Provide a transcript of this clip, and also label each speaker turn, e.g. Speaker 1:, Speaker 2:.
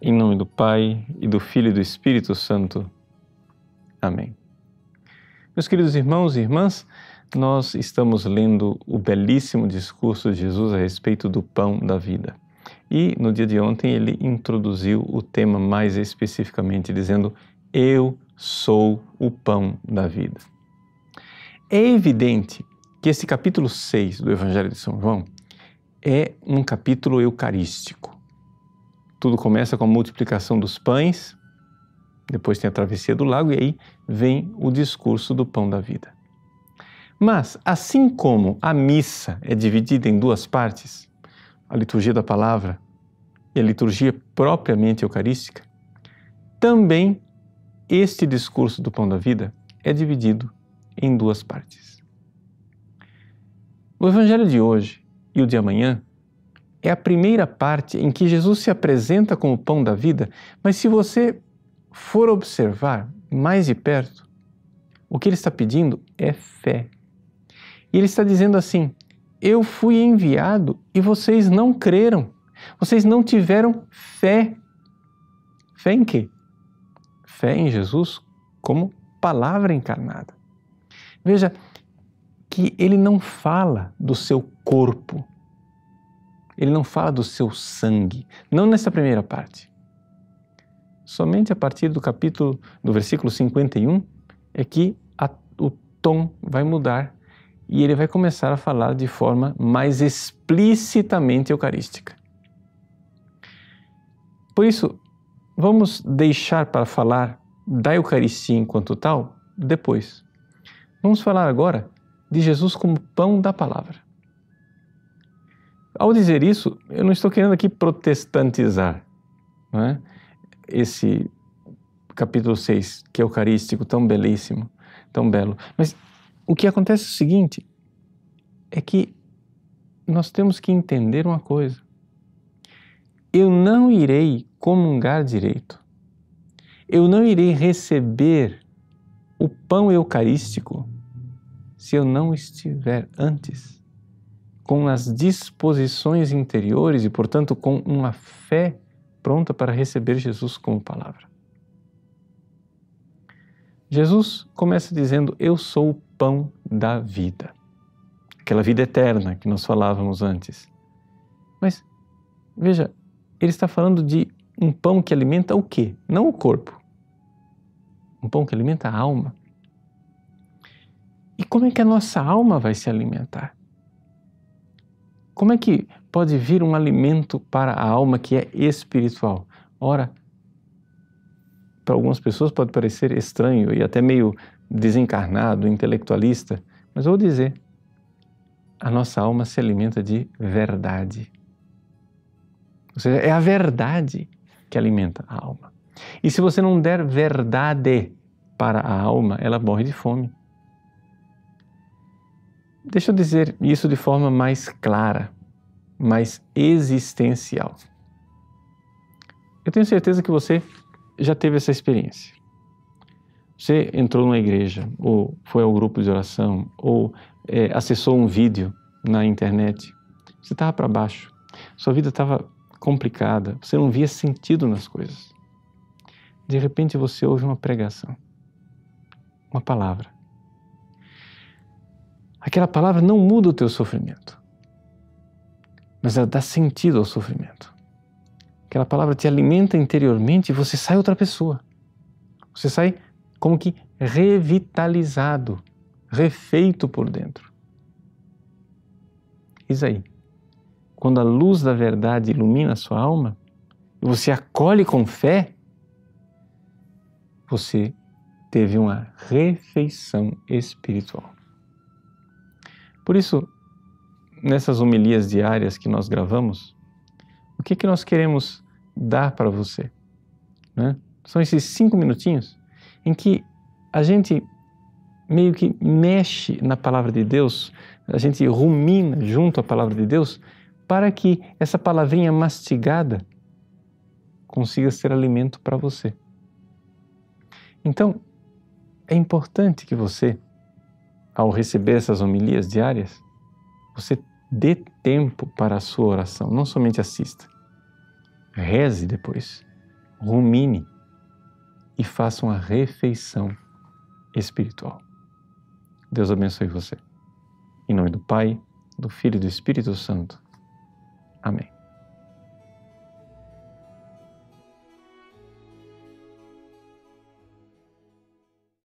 Speaker 1: Em nome do Pai, e do Filho e do Espírito Santo. Amém. Meus queridos irmãos e irmãs, nós estamos lendo o belíssimo discurso de Jesus a respeito do pão da vida. E no dia de ontem ele introduziu o tema mais especificamente, dizendo: Eu sou o pão da vida. É evidente que esse capítulo 6 do Evangelho de São João é um capítulo eucarístico tudo começa com a multiplicação dos pães, depois tem a travessia do lago e aí vem o discurso do pão da vida. Mas, assim como a missa é dividida em duas partes, a liturgia da palavra e a liturgia propriamente eucarística, também este discurso do pão da vida é dividido em duas partes. O evangelho de hoje e o de amanhã é a primeira parte em que Jesus se apresenta como o pão da vida, mas se você for observar mais de perto, o que ele está pedindo é fé. E ele está dizendo assim: Eu fui enviado e vocês não creram, vocês não tiveram fé. Fé em quê? Fé em Jesus como palavra encarnada. Veja que ele não fala do seu corpo, ele não fala do seu sangue, não nessa primeira parte. Somente a partir do capítulo, do versículo 51, é que a, o tom vai mudar e ele vai começar a falar de forma mais explicitamente eucarística. Por isso, vamos deixar para falar da Eucaristia enquanto tal depois. Vamos falar agora de Jesus como pão da palavra. Ao dizer isso, eu não estou querendo aqui protestantizar é? esse capítulo 6, que é eucarístico, tão belíssimo, tão belo. Mas o que acontece é o seguinte: é que nós temos que entender uma coisa. Eu não irei comungar direito. Eu não irei receber o pão eucarístico se eu não estiver antes com as disposições interiores e, portanto, com uma fé pronta para receber Jesus como palavra. Jesus começa dizendo: Eu sou o pão da vida. Aquela vida eterna que nós falávamos antes. Mas, veja, ele está falando de um pão que alimenta o quê? Não o corpo. Um pão que alimenta a alma. E como é que a nossa alma vai se alimentar? Como é que pode vir um alimento para a alma que é espiritual? Ora, para algumas pessoas pode parecer estranho e até meio desencarnado, intelectualista, mas vou dizer, a nossa alma se alimenta de verdade. Ou seja, é a verdade que alimenta a alma. E se você não der verdade para a alma, ela morre de fome. Deixa eu dizer isso de forma mais clara, mais existencial. Eu tenho certeza que você já teve essa experiência. Você entrou numa igreja, ou foi ao grupo de oração, ou é, acessou um vídeo na internet. Você estava para baixo, sua vida estava complicada, você não via sentido nas coisas. De repente você ouve uma pregação, uma palavra aquela palavra não muda o teu sofrimento, mas ela dá sentido ao sofrimento. Aquela palavra te alimenta interiormente e você sai outra pessoa. Você sai como que revitalizado, refeito por dentro. Isaí, quando a luz da verdade ilumina a sua alma e você acolhe com fé, você teve uma refeição espiritual. Por isso, nessas homilias diárias que nós gravamos, o que, que nós queremos dar para você? Né? São esses cinco minutinhos em que a gente meio que mexe na palavra de Deus, a gente rumina junto à palavra de Deus, para que essa palavrinha mastigada consiga ser alimento para você. Então, é importante que você ao receber essas homilias diárias, você dê tempo para a sua oração, não somente assista. Reze depois. rumine e faça uma refeição espiritual. Deus abençoe você. Em nome do Pai, do Filho e do Espírito Santo. Amém.